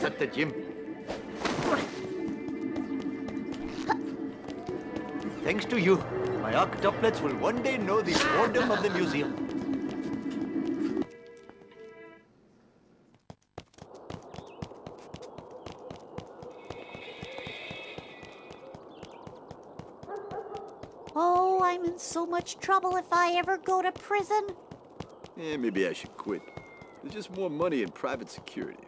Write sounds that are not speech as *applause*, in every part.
At the gym. Thanks to you, my octuplets will one day know the boredom of the museum. Oh, I'm in so much trouble if I ever go to prison. Eh, maybe I should quit. There's just more money in private security.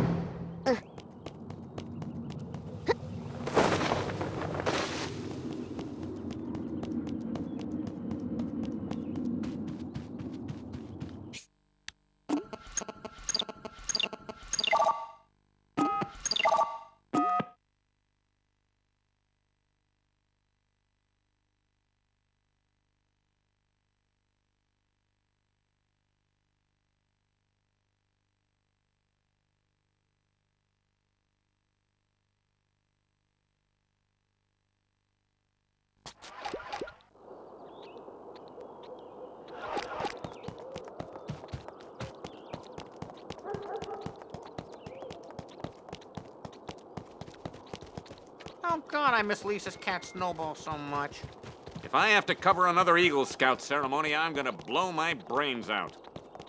God, I miss Lisa's cat Snowball so much. If I have to cover another Eagle Scout ceremony, I'm gonna blow my brains out.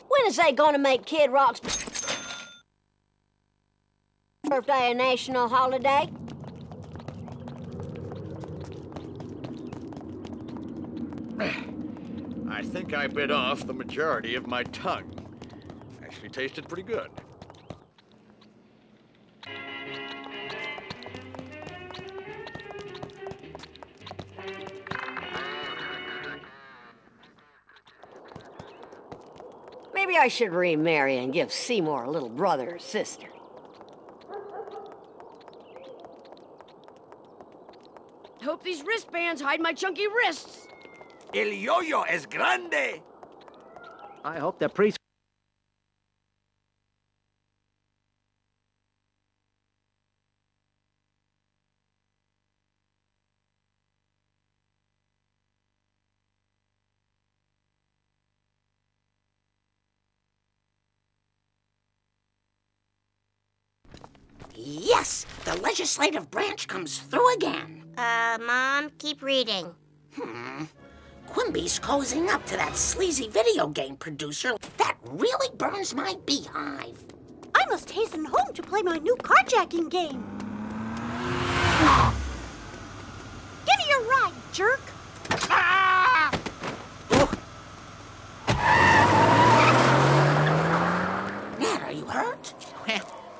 When is they gonna make Kid Rock's birthday a national holiday? *sighs* I think I bit off the majority of my tongue. Actually tasted pretty good. Maybe I should remarry and give Seymour a little brother or sister. Hope these wristbands hide my chunky wrists. El yo-yo es grande. I hope the priest. Yes, the legislative branch comes through again. Uh, Mom, keep reading. Hmm. Quimby's cozying up to that sleazy video game producer. That really burns my beehive. I must hasten home to play my new carjacking game. Give me your ride, jerk. Nat, are you hurt?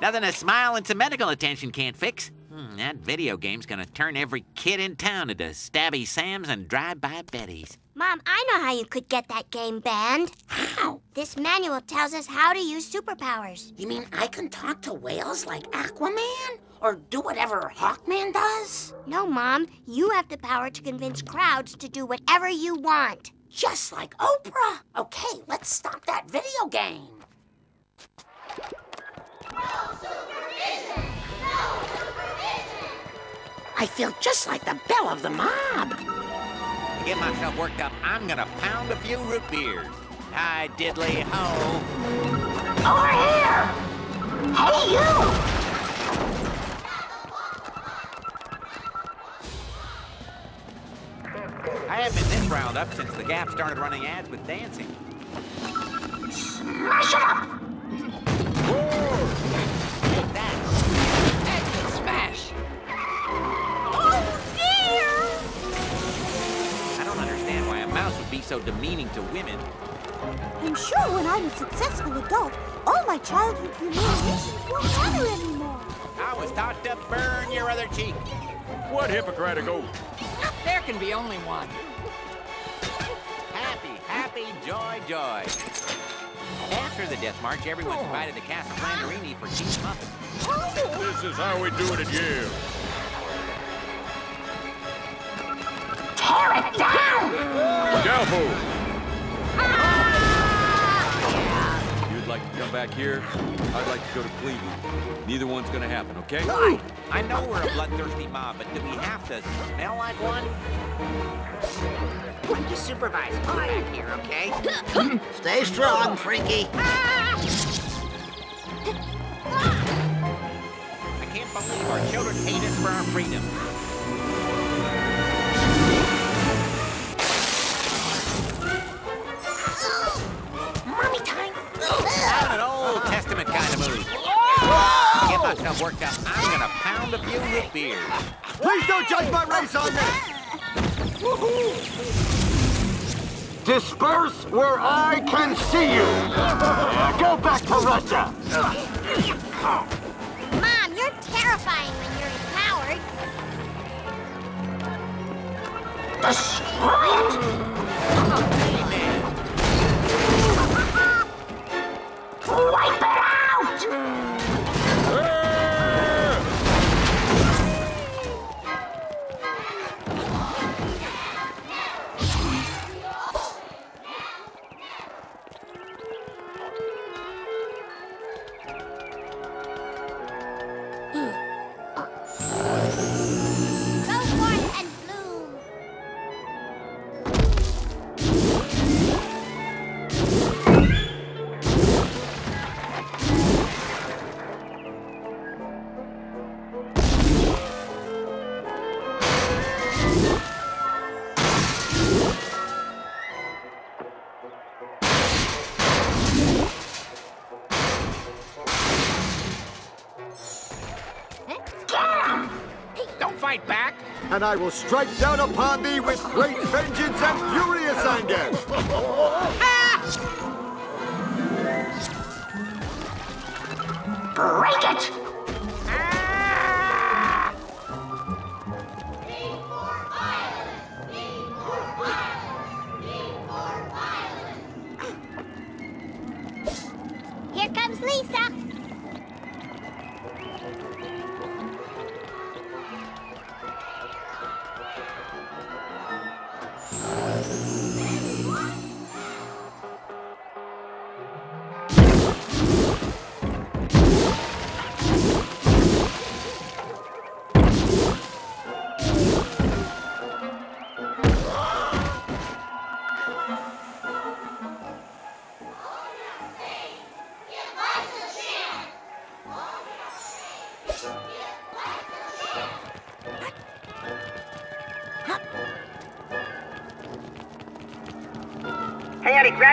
Nothing a smile and some medical attention can't fix. Hmm, that video game's gonna turn every kid in town into stabby Sams and drive-by Bettys. Mom, I know how you could get that game banned. How? This manual tells us how to use superpowers. You mean I can talk to whales like Aquaman? Or do whatever Hawkman does? No, Mom, you have the power to convince crowds to do whatever you want. Just like Oprah. Okay, let's stop that video game. I feel just like the belle of the mob. To get myself worked up, I'm gonna pound a few root beers. Hi, diddly ho. Over here! Hey, you! I haven't been this riled up since the Gap started running ads with dancing. Smash it up! So demeaning to women. I'm sure when I'm a successful adult, all my childhood humiliations won't matter anymore. I was taught to burn your other cheek. What Hippocratic oath? There can be only one. Happy, happy, joy, joy. After the death march, everyone's oh. invited to Casa Flanderini for cheese muffins. This is how we do it at Yale. Tear it down! Scalpel! Ah! back here. I'd like to go to Cleveland. Neither one's gonna happen, okay? I know we're a bloodthirsty mob, but do we have to smell like one? I'm just supervising you back here, okay? *laughs* Stay strong, Freaky. Ah! I can't believe our children hate us for our freedom. Get myself worked up. I'm gonna pound a few root beers. Please don't judge my race on this! Disperse where I can see you. Go back to Russia. Mom, you're terrifying when you're empowered. Destroy it. *laughs* Wipe it out. Don't back. And I will strike down upon thee with great vengeance and furious anger! Ah! Break it.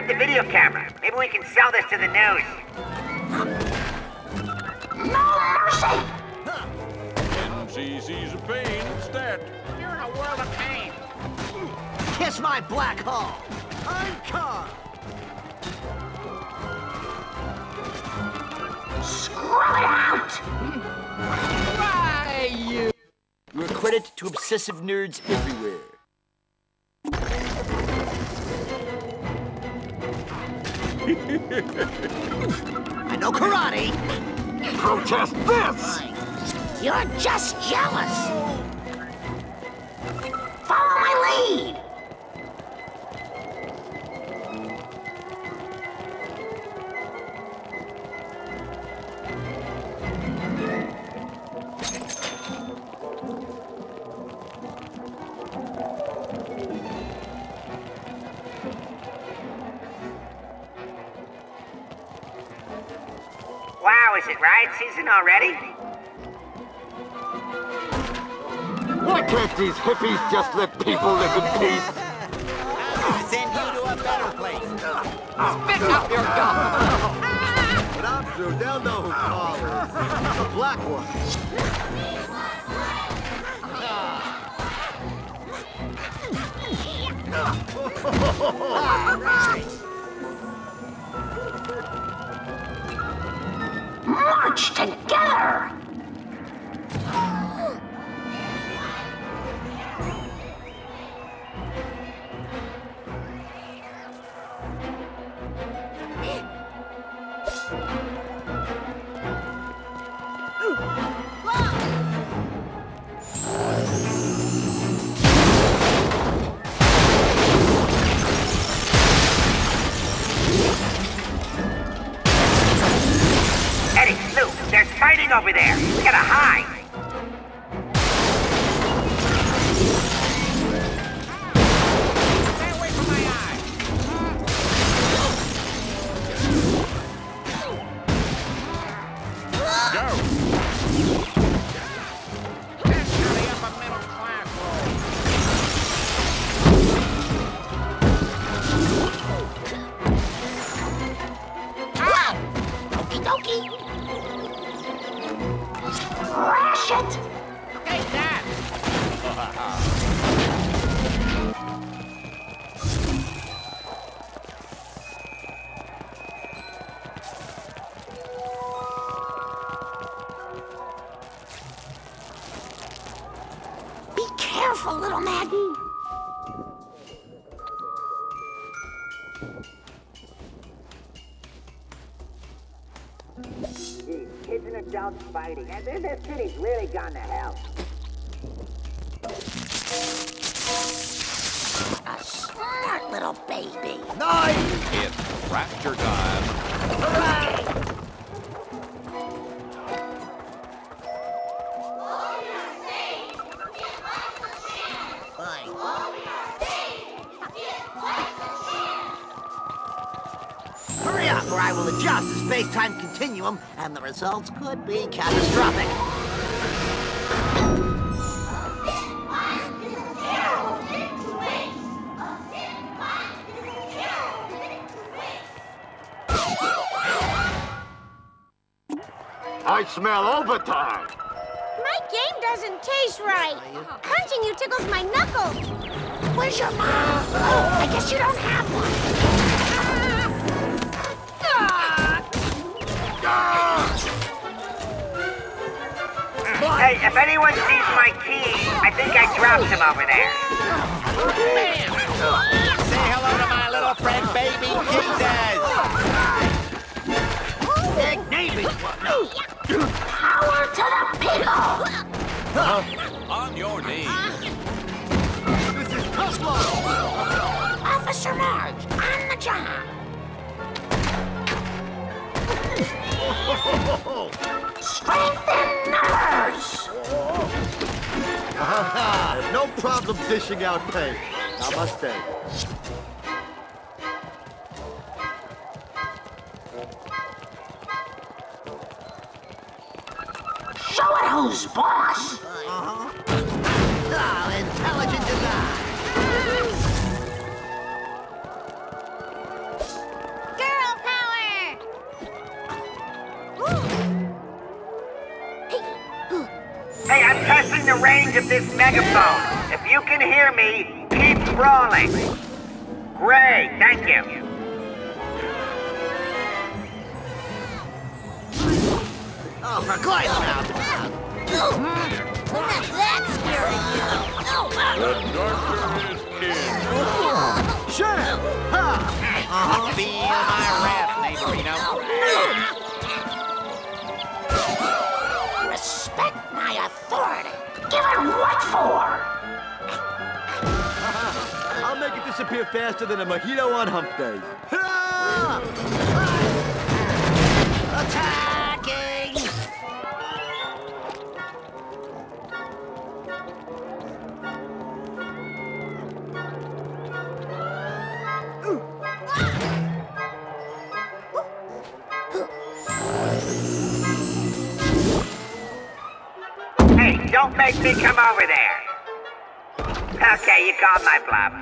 Grab the video camera. Maybe we can sell this to the news. No mercy! MCC's a pain, stat. You're in a world of pain. Kiss my black hole. I'm Carl. Screw it out. Why, you? You're a credit to obsessive nerds everywhere. I know karate. Protest this. You're just jealous. Follow my lead. Wow, is it riot season already? Why can't these hippies just let people live in peace? I send you to a better place. Spit up your gum. But I'm through. They'll know who Carl is. The black one. March together. Little baby. Nice! It's rapture time. Hurry up, or I will adjust the space-time continuum, and the results could be catastrophic. Smell overtime. My game doesn't taste right. Punching you tickles my knuckles. Where's your mom? Oh, I guess you don't have one. Hey, if anyone sees my key, I think I dropped him over there. Say hello to my little friend, baby Jesus! Power to the people. On your knees. This is tough love. Officer Marge, on the job. Strength in numbers. Ah, no problem dishing out pay. Namaste. Show it who's boss. Uh-huh. Ah, intelligent design. Girl power! Hey, I'm testing the range of this megaphone. If you can hear me, keep rolling. Great, thank you. Oh, for That's scary. The is. Ha. Respect my authority. Give it what for? I'll make it disappear faster than a mojito on hump day. Ha! Make me come over there. Okay, you called my bluff.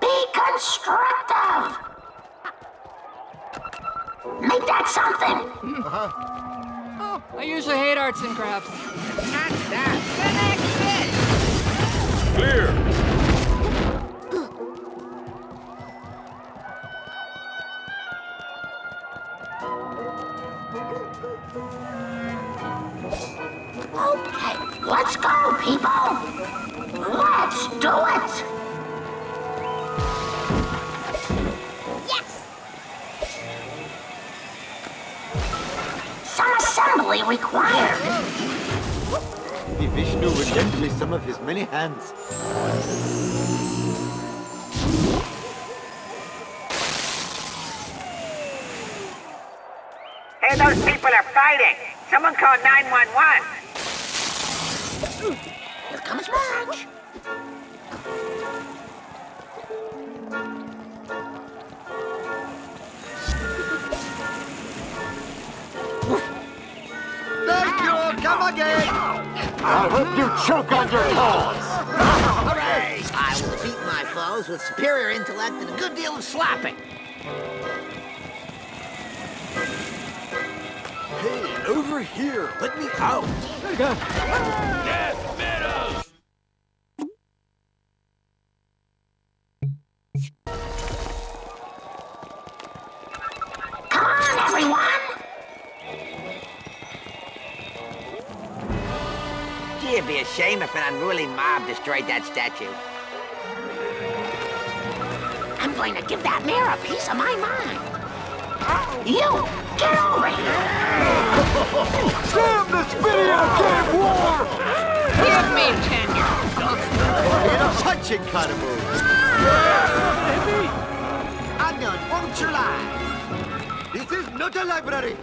Be constructive. Make that something. Uh-huh. Oh, I usually hate arts and crafts. Not that. Clear. Let's go, people. Let's do it. Yes! Some assembly required. The Vishnu will lend me some of his many hands. Hey, those people are fighting. Someone call 911. Here comes Marge. Thank you! Come again! I hope you choke on your toes! Hooray! I will defeat my foes with superior intellect and a good deal of slapping. Hey, over here. Let me out. It'd be a shame if an unruly mob destroyed that statue. I'm going to give that mayor a piece of my mind. You, get over here. Damn this video game war! Give me tenure. In a punching kind of move. I'm going to puncture line. This is not a library.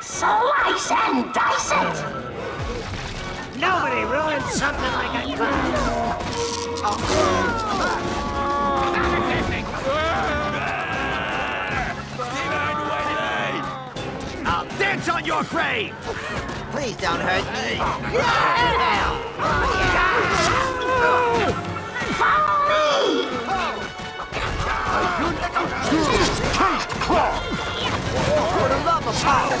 Slice and dice it. Nobody ruins something like a clown. I'll dance on your grave! Please don't hurt me. For the love of power!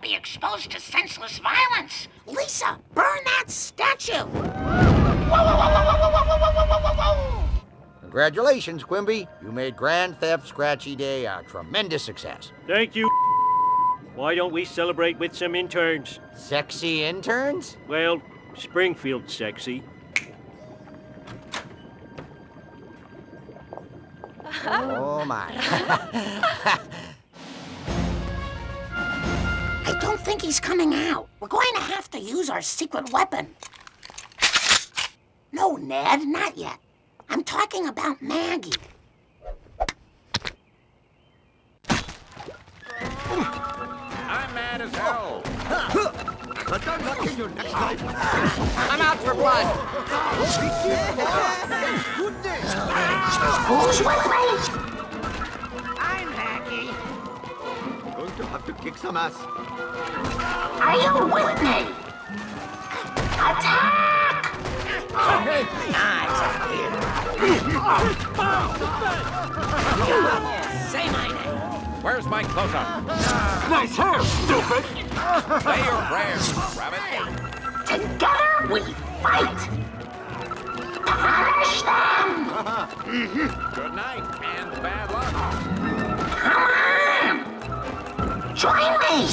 won't be exposed to senseless violence. Lisa, burn that statue. Congratulations, Quimby. You made Grand Theft Scratchy Day a tremendous success. Thank you. Why don't we celebrate with some interns? Sexy interns? Well, Springfield's sexy. Oh, my. *laughs* *laughs* I don't think he's coming out. We're going to have to use our secret weapon. No, Ned, not yet. I'm talking about Maggie. I'm mad as hell. But I'm luck in your next life. I'm out for blood. Who's with me? Kick some ass. Are you with me? Attack! Say my name. Where's my close-up? Nice hair, stupid! Say your prayers, rabbit. Together we fight! Punish them! Good night and bad luck. Come on! Join me!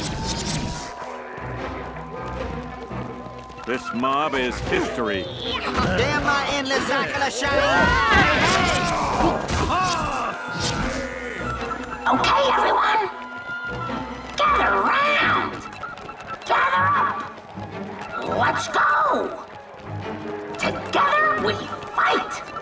This mob is history. Damn my endless cycle of shine. Okay, everyone? Gather round! Gather up! Let's go! Together we fight!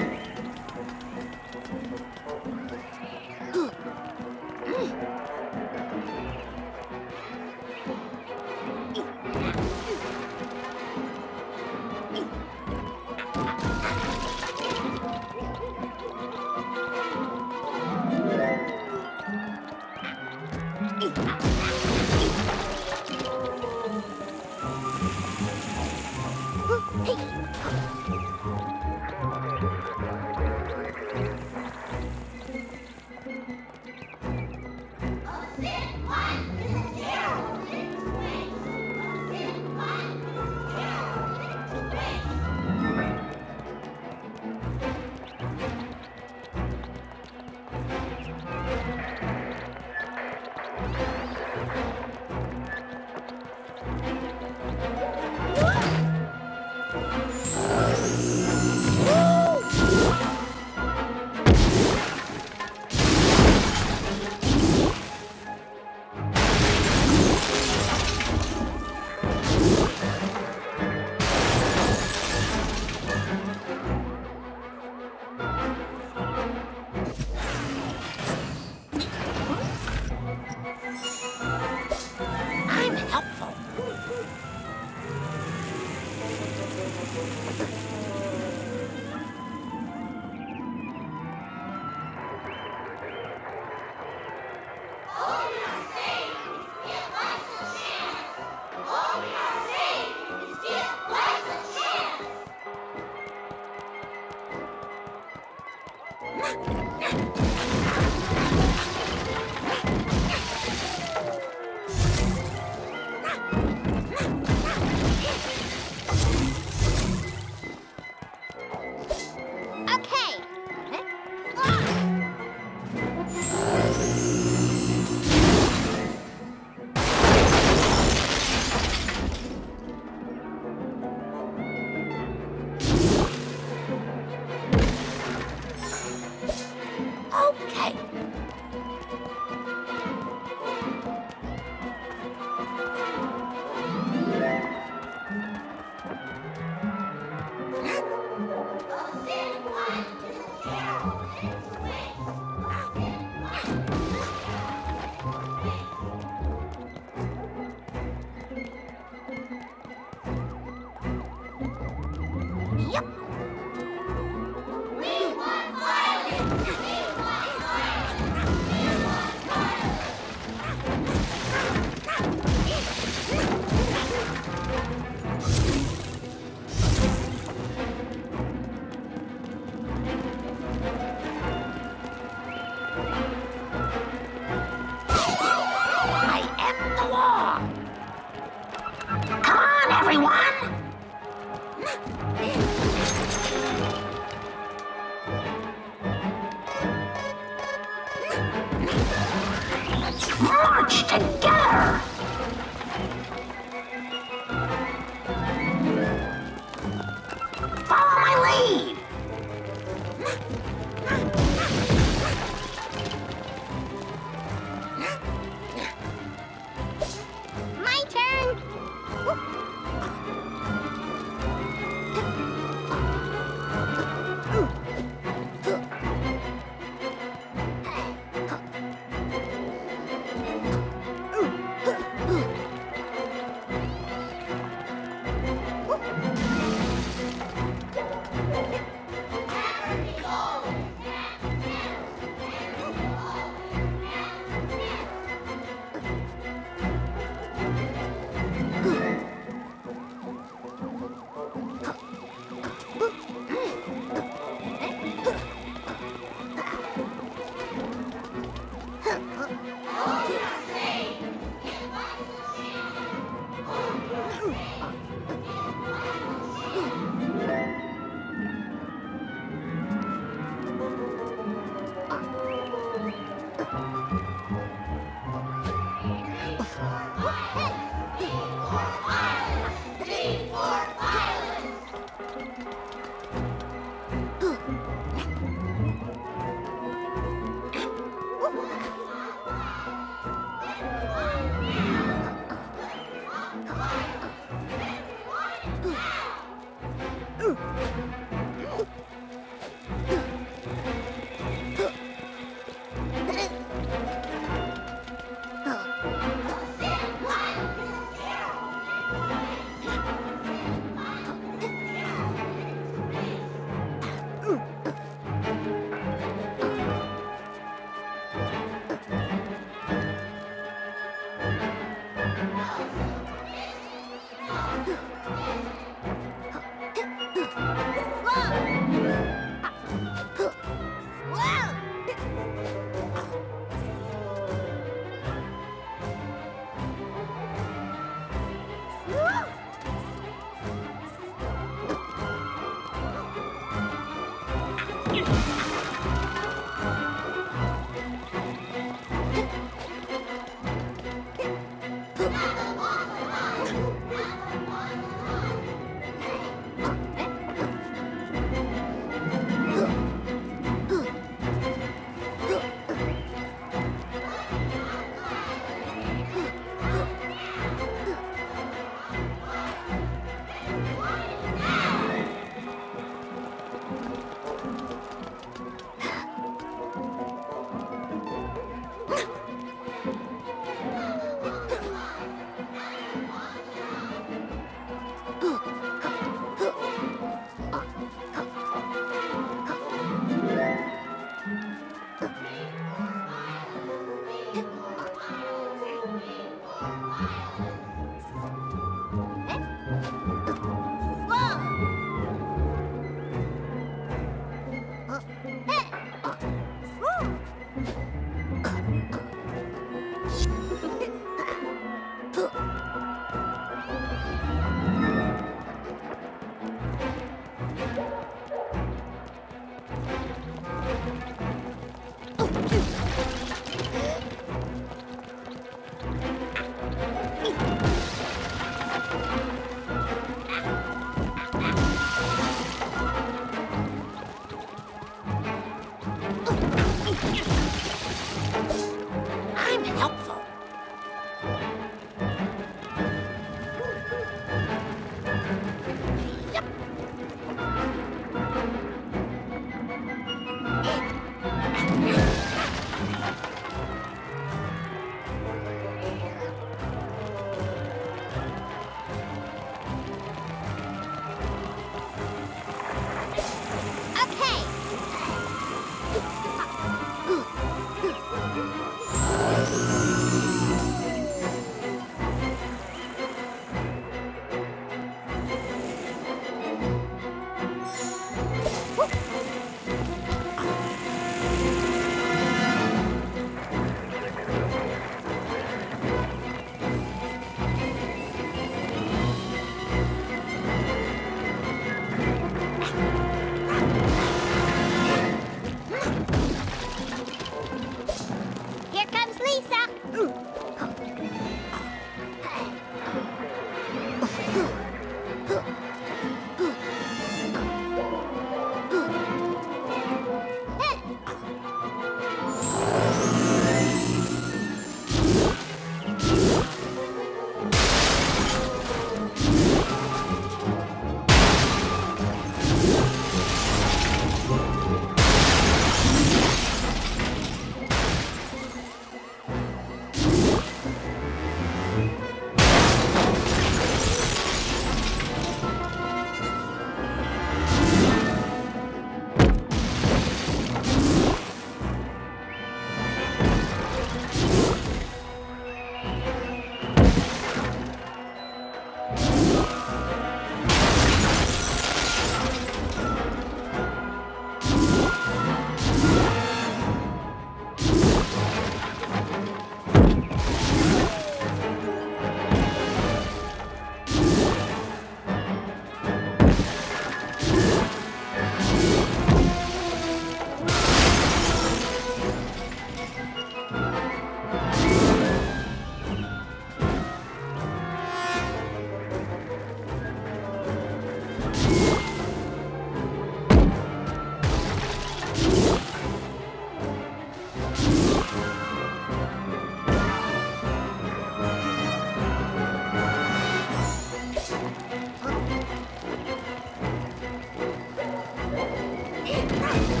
My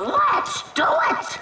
Let's do it!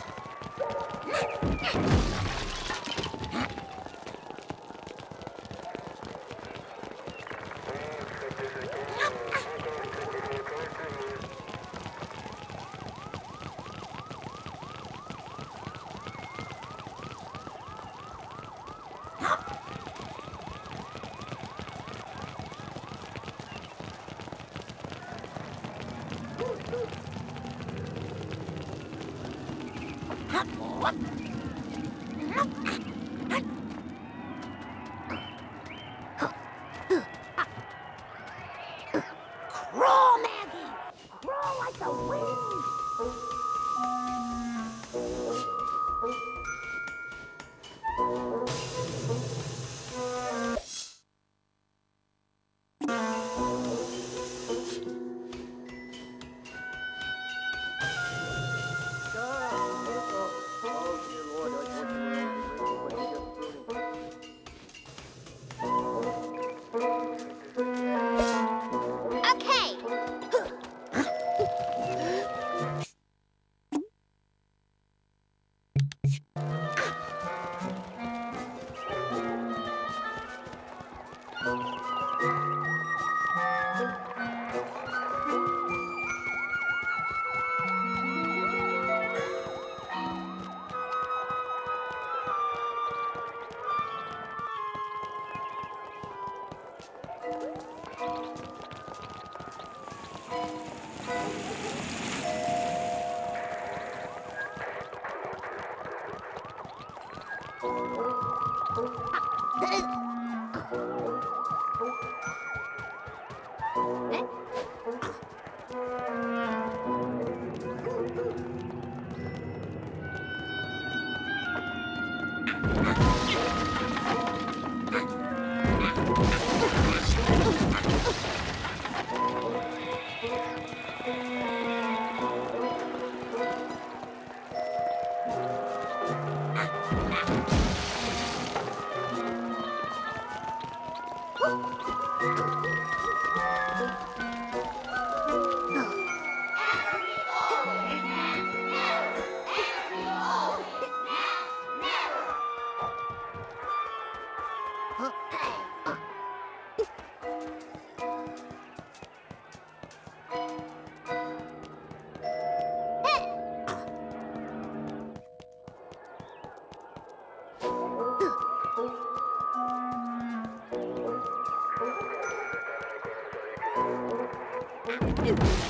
Here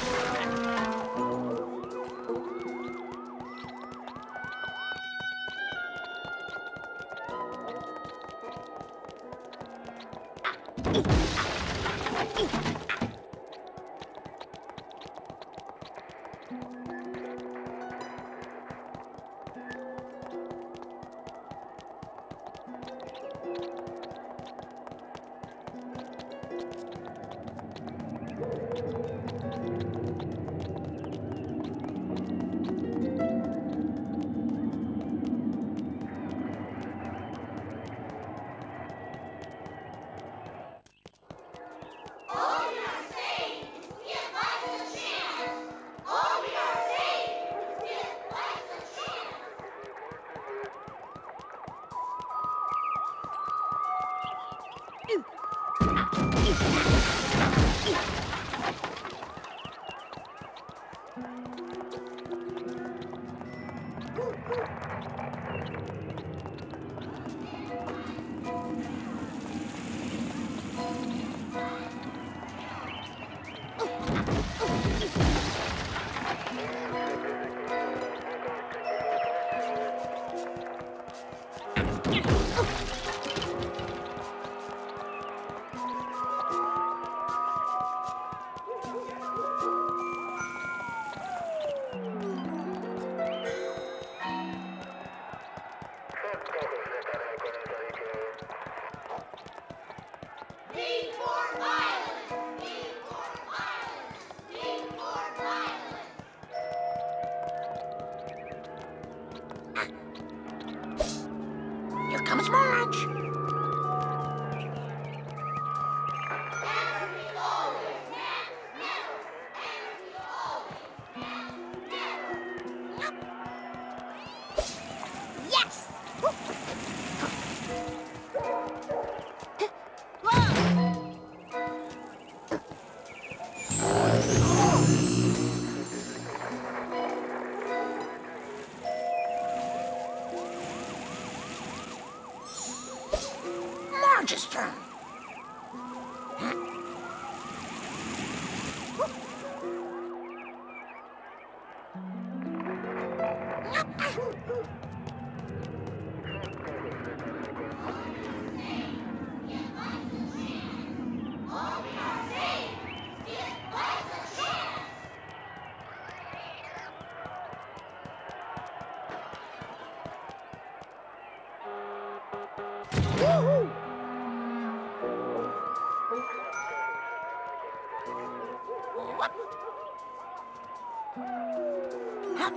Hắc!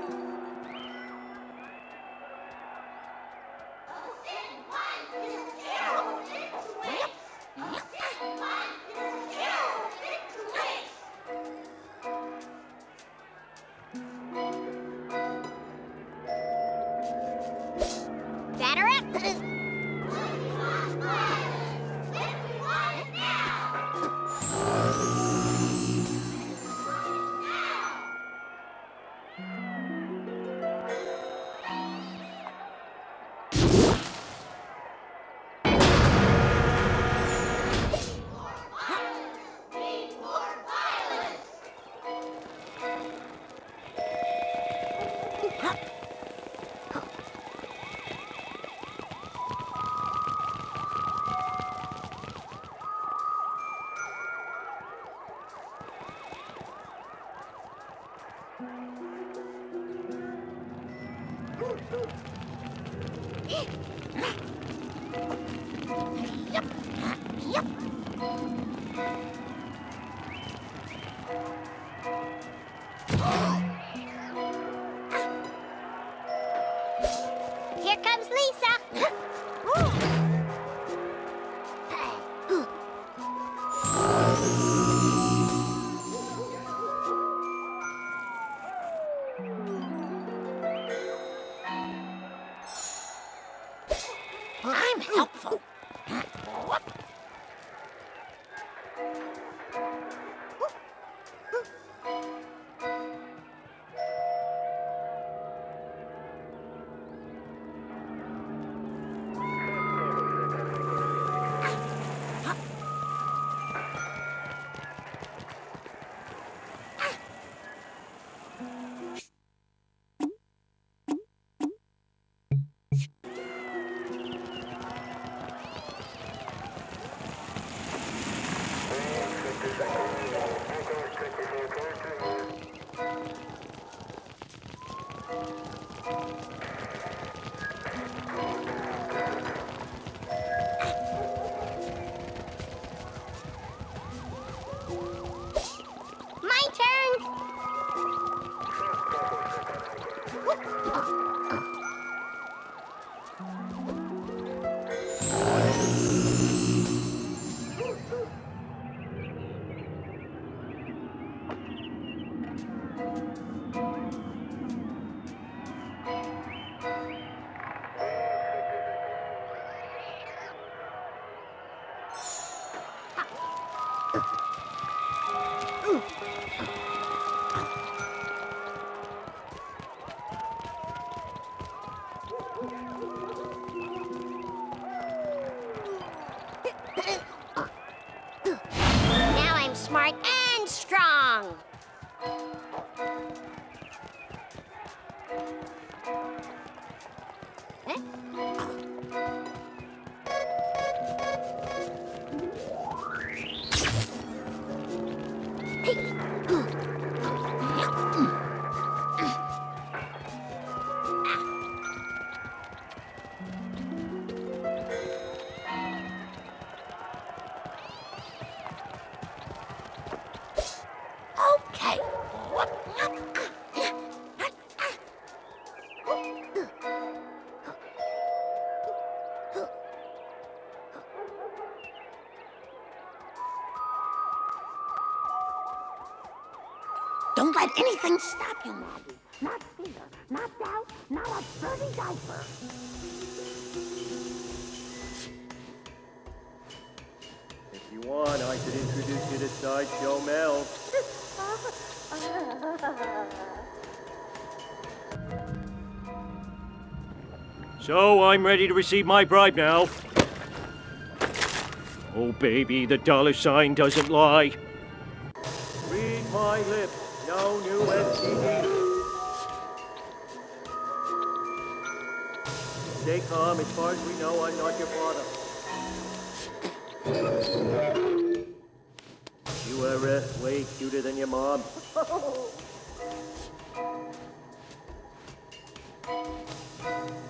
Let anything stop you, Maggie. Not fear, not doubt, not a dirty diaper. If you want, I could introduce you to Sideshow Mel. So I'm ready to receive my bribe now. Oh, baby, the dollar sign doesn't lie. Read my lips, no new STD. Stay calm. As far as we know, I'm not your father. You are uh, way cuter than your mom. *laughs*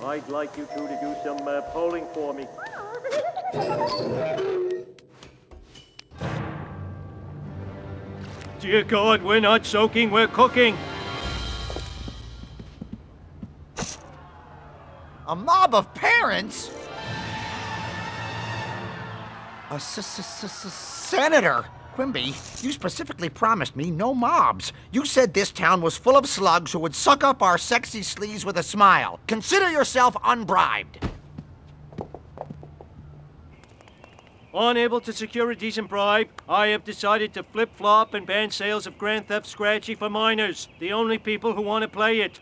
I'd like you two to do some uh, polling for me. *laughs* Dear God, we're not soaking, we're cooking. A mob of parents? A s- s- s- senator? Quimby, you specifically promised me no mobs. You said this town was full of slugs who would suck up our sexy sleaze with a smile. Consider yourself unbribed. Unable to secure a decent bribe, I have decided to flip flop and ban sales of Grand Theft Scratchy for minors, the only people who want to play it.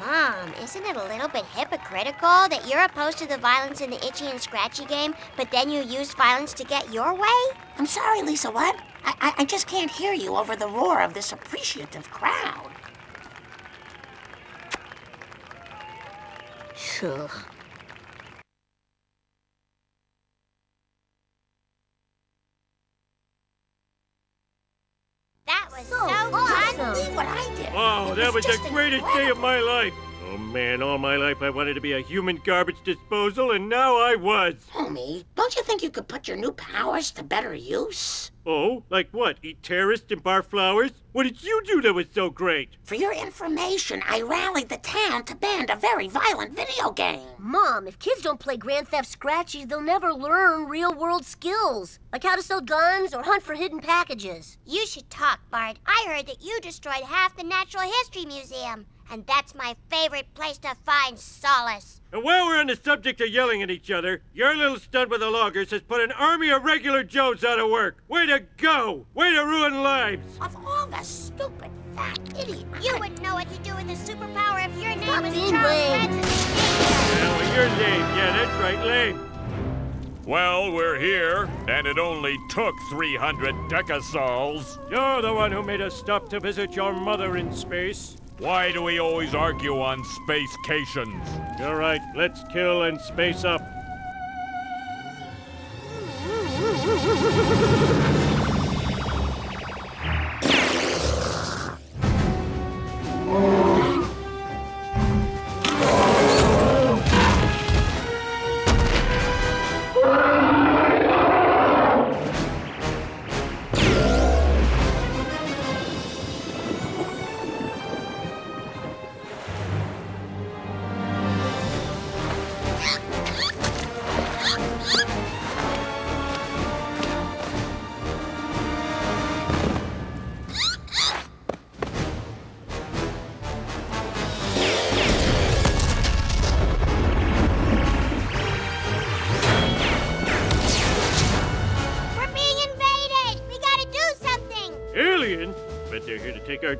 Mom, isn't it a little bit hypocritical that you're opposed to the violence in the Itchy and Scratchy game, but then you use violence to get your way? I'm sorry, Lisa, what? I, I, I just can't hear you over the roar of this appreciative crowd. sure. That was so, so awesome. Wow, that was the greatest day of my life. Oh man, all my life I wanted to be a human garbage disposal, and now I was. Homie, don't you think you could put your new powers to better use? Oh, like what? Eat terrorists and bar flowers? What did you do that was so great? For your information, I rallied the town to ban a very violent video game. Mom, if kids don't play Grand Theft Scratchy, they'll never learn real-world skills, like how to sell guns or hunt for hidden packages. You should talk, Bart. I heard that you destroyed half the Natural History Museum. And that's my favorite place to find solace. And while we're on the subject of yelling at each other, your little stud with the loggers has put an army of regular Joes out of work. Way to go! Way to ruin lives! Of all the stupid fat idiot. You wouldn't know what to do with a superpower if your name Stop was being Charles lame. Manson. Well, you're lame. Yeah, that's right, lame. Well, we're here, and it only took 300 decasols. You're the one who made us stop to visit your mother in space. Why do we always argue on spacecations? You're right. Let's kill and space up.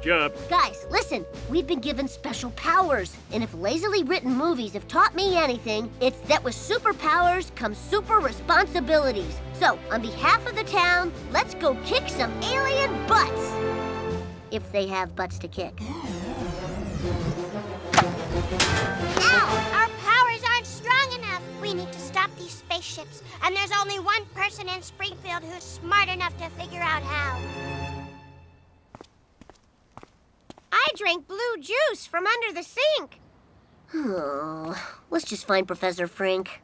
Jobs. Guys, listen. We've been given special powers, and if lazily written movies have taught me anything, it's that with superpowers come super responsibilities. So, on behalf of the town, let's go kick some alien butts. If they have butts to kick. Ow! Our powers aren't strong enough! We need to stop these spaceships, and there's only one person in Springfield who's smart enough to figure out how. I drink blue juice from under the sink. Oh, *sighs* let's just find Professor Frink.